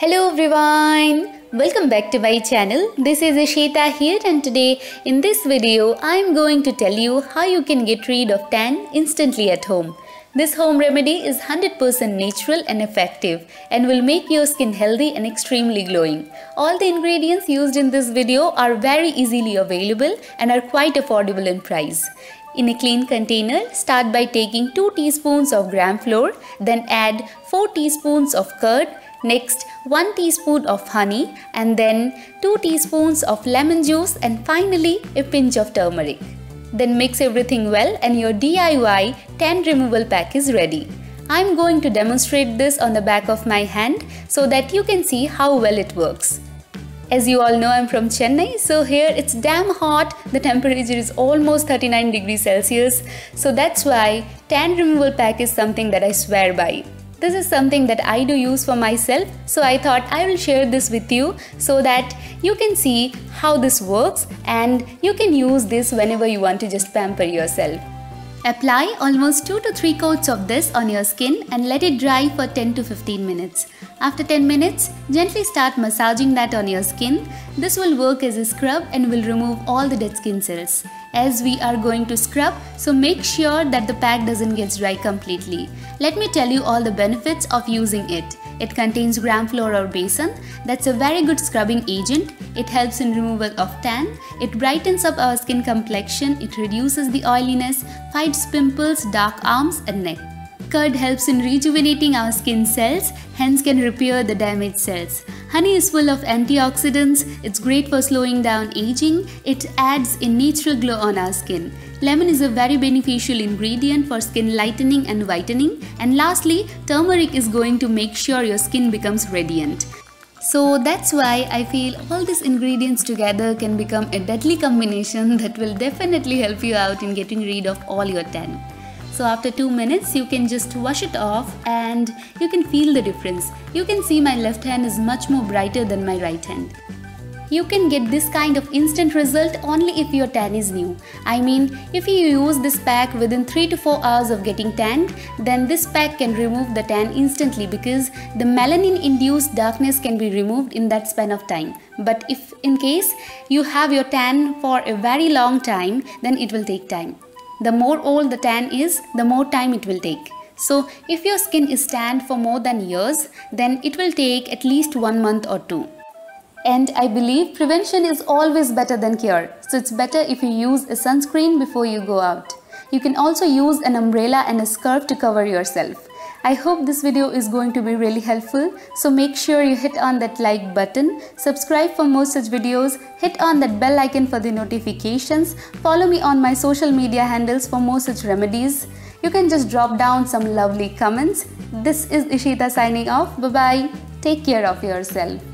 Hello everyone! Welcome back to my channel. This is Ishita here and today in this video I am going to tell you how you can get rid of tan instantly at home. This home remedy is 100% natural and effective and will make your skin healthy and extremely glowing. All the ingredients used in this video are very easily available and are quite affordable in price. In a clean container, start by taking 2 teaspoons of gram flour, then add 4 teaspoons of curd, next 1 teaspoon of honey and then 2 teaspoons of lemon juice and finally a pinch of turmeric. Then mix everything well and your DIY tan removal pack is ready. I'm going to demonstrate this on the back of my hand so that you can see how well it works. As you all know, I'm from Chennai, so here it's damn hot. The temperature is almost 39 degrees Celsius, so that's why tan removal pack is something that I swear by. This is something that I do use for myself, so I thought I will share this with you so that you can see how this works and you can use this whenever you want to just pamper yourself. Apply almost 2 to 3 coats of this on your skin and let it dry for 10 to 15 minutes. After 10 minutes, gently start massaging that on your skin. This will work as a scrub and will remove all the dead skin cells. As we are going to scrub, so make sure that the pack doesn't get dry completely. Let me tell you all the benefits of using it. It contains gram flour or besan. That's a very good scrubbing agent. It helps in removal of tan. It brightens up our skin complexion. It reduces the oiliness, fights pimples, dark arms and neck. Curd helps in rejuvenating our skin cells, hence can repair the damaged cells. Honey is full of antioxidants, it's great for slowing down aging, it adds a natural glow on our skin. Lemon is a very beneficial ingredient for skin lightening and whitening. And lastly, turmeric is going to make sure your skin becomes radiant. So that's why I feel all these ingredients together can become a deadly combination that will definitely help you out in getting rid of all your tan. So after 2 minutes you can just wash it off and you can feel the difference. You can see my left hand is much more brighter than my right hand. You can get this kind of instant result only if your tan is new. I mean, if you use this pack within 3 to 4 hours of getting tanned, then this pack can remove the tan instantly because the melanin induced darkness can be removed in that span of time. But if in case you have your tan for a very long time, then it will take time. The more old the tan is, the more time it will take. So, if your skin is tanned for more than years, then it will take at least one month or two. And I believe prevention is always better than cure. So, it's better if you use a sunscreen before you go out. You can also use an umbrella and a scarf to cover yourself. I hope this video is going to be really helpful. So make sure you hit on that like button, subscribe for more such videos, hit on that bell icon for the notifications, follow me on my social media handles for more such remedies. You can just drop down some lovely comments. This is Ishita signing off. Bye bye. Take care of yourself.